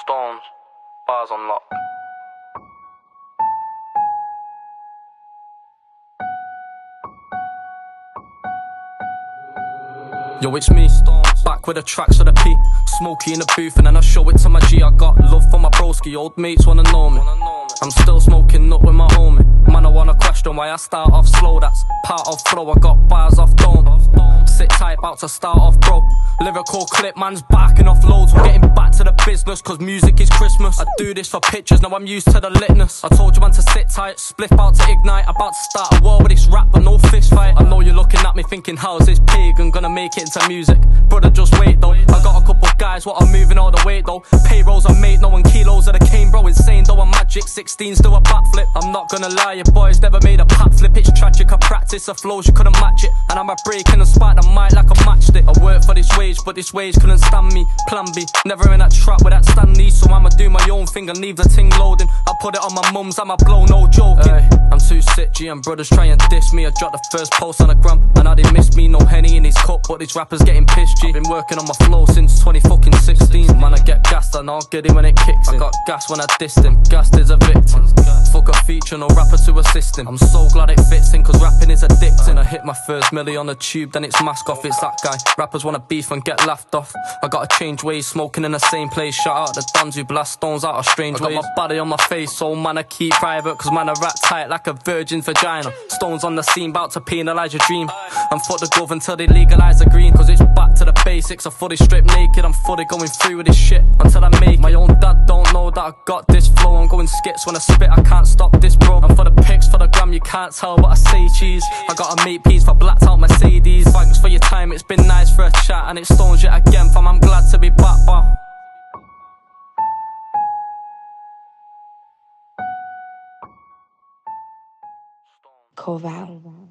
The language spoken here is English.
Stonez, bars on lock. Yo, it's me, Stonez. Back with the tracks of the P. Smoky in the booth, and then I show it to my G. I got love for my broski, old mates wanna know me. I'm still smoking up with my homie. Man, I wanna question why I start off slow. That's part of flow. I got bars off dome. Sit tight, about to start off, bro. Lyrical clip, man's backing off loads. We're getting business, cause music is Christmas. I do this for pictures, now I'm used to the litness. I told you, man, to sit tight, split out to ignite. About to start a war with this rap, but no fist fight. I know you're looking at me thinking, how's this pig? I'm gonna make it into music? Brother, just wait though. I got a guys, what are moving all the weight though. Payrolls are made, knowing kilos of the cane, bro. Insane though, I'm magic. 16's do a backflip. I'm not gonna lie, your boys never made a pat flip. It's tragic, I practice the flows, you couldn't match it. And I'm a breaking the spike the mic like I matched it. I work for this wage, but this wage couldn't stand me. Plan B, never in that trap with that Stanley. So I'ma do my own thing and leave the ting loading. I put it on my mum's, I'ma blow, no joking. I'm too sick, G and brothers try and diss me. I dropped the first post on the gram, and I didn't miss me. No henny in his cup, but these rappers getting pissed, G. Been working on my flow since 20 fucking 16. Man, I get gassed, and I'll get it when it kicks in. I got gas when I dissed him, gassed is a victim. Fuck a feature, no rapper to assist him. I'm so glad it fits in, cause rapping is addicting. I hit my first milli on the tube, then it's mask off, it's that guy. Rappers wanna beef and get laughed off. I gotta change ways, smoking in the same place. Shout out the dons who blast stones out of strange I got ways. my body on my face, so man, I keep private, cause man, I rat tight like a virgin vagina. Stonez on the scene, about to penalise your dream. And fuck the gov until they legalise the green, cause it's back to the basics. I'm fully stripped naked, I'm fully going through with this shit until I make. My own dad don't know that I got this flow. I'm going skits when I spit, I can't stop this, bro. I'm for the pics, for the gram, you can't tell what I say, cheese. I gotta make peace for blacked out Mercedes. Thanks for your time, it's been nice for a chat, and it Stonez yet again, fam. I'm glad to be back, but. Corvelle.